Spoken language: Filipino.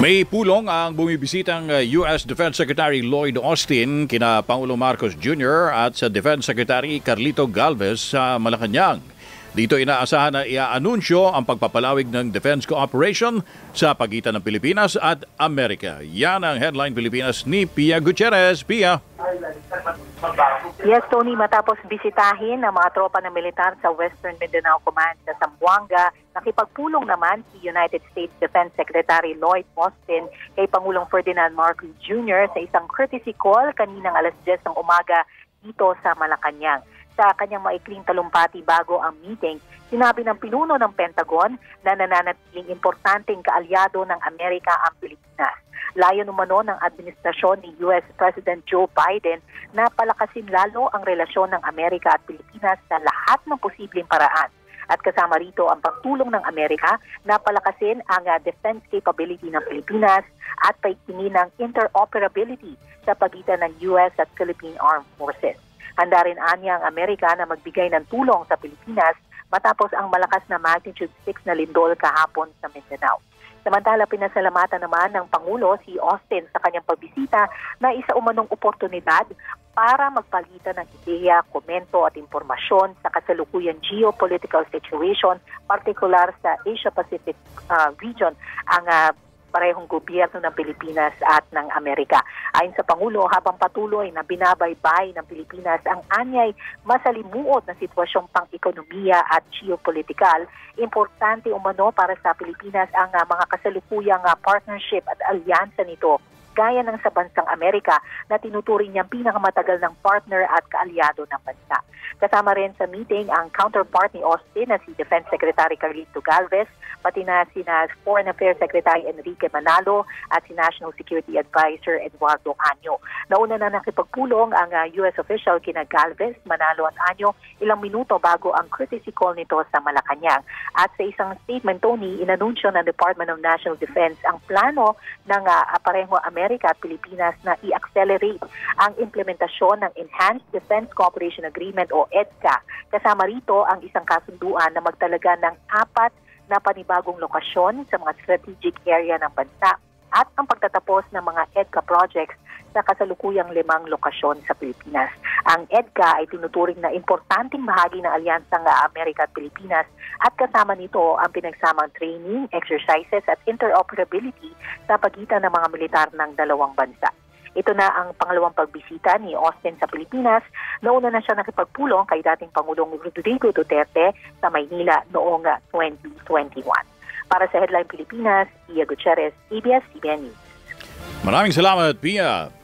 May pulong ang bumibisitang uh, U.S. Defense Secretary Lloyd Austin kina Pangulong Marcos Jr. at sa Defense Secretary Carlito Galvez sa Malacanang. Dito inaasahan na iaanunsyo ang pagpapalawig ng defense cooperation sa pagitan ng Pilipinas at Amerika. Yan ang headline Pilipinas ni Pia Gutierrez. Pia. Yes, Tony, matapos bisitahin ng mga tropa ng militar sa Western Mindanao Command sa Zamboanga, nakipagpulong naman si United States Defense Secretary Lloyd Austin kay Pangulong Ferdinand Marcos Jr. sa isang courtesy call kaninang alas 10 ng umaga dito sa Malacanang sa kanyang maikling talumpati bago ang meeting, sinabi ng pinuno ng Pentagon na nananatiling importanteng kaalyado ng Amerika ang Pilipinas. Layo umano ng administrasyon ni US President Joe Biden na palakasin lalo ang relasyon ng Amerika at Pilipinas sa lahat ng posibleng paraan. At kasama rito ang pagtulong ng Amerika na palakasin ang uh, defense capability ng Pilipinas at paikinin ng interoperability sa pagitan ng US at Philippine Armed Forces. Handa rin anya ang Amerika na magbigay ng tulong sa Pilipinas matapos ang malakas na magnitude 6 na lindol kahapon sa Mindanao. Samantala, pinasalamatan naman ng Pangulo si Austin sa kanyang pagbisita na isa umanong oportunidad para magpalitan ng ideya, komento at impormasyon sa kasalukuyang geopolitical situation, partikular sa Asia-Pacific uh, region. Ang uh, parehong gobyerno ng Pilipinas at ng Amerika. Ayon sa Pangulo, habang patuloy na binabaybay ng Pilipinas ang anyay masalimuot na sitwasyong pang-ekonomiya at geopolitikal, importante umano para sa Pilipinas ang uh, mga kasalukuyang uh, partnership at alyansa nito gaya ng sa bansang Amerika na tinuturing niyang pinakamatagal ng partner at kaalyado ng bansa. Kasama rin sa meeting ang counterpart ni Austin na si Defense Secretary Carlito Galvez, pati na si Foreign Affairs Secretary Enrique Manalo at si National Security Advisor Eduardo Anyo. Nauna na nakipagpulong ang uh, US official kina Galvez, Manalo at Anyo ilang minuto bago ang courtesy call nito sa Malacanang. At sa isang statement, Tony, inanunsyo ng Department of National Defense ang plano ng uh, apareho Amerika at Pilipinas na i-accelerate ang implementasyon ng Enhanced Defense Cooperation Agreement o EDCA. Kasama rito ang isang kasunduan na magtalaga ng apat na panibagong lokasyon sa mga strategic area ng bansa at ang pagtatapos ng mga EDCA projects sa kasalukuyang limang lokasyon sa Pilipinas. Ang EDCA ay tinuturing na importanteng bahagi ng alyansang Amerika at Pilipinas at kasama nito ang pinagsamang training, exercises at interoperability sa pagitan ng mga militar ng dalawang bansa. Ito na ang pangalawang pagbisita ni Austin sa Pilipinas. Nauna na siya nakipagpulong kay dating Pangulong Rodrigo Duterte sa Maynila noong 2021. Para sa Headline Pilipinas, Pia Gutierrez, ABS-CBN News. Maraming salamat, Pia.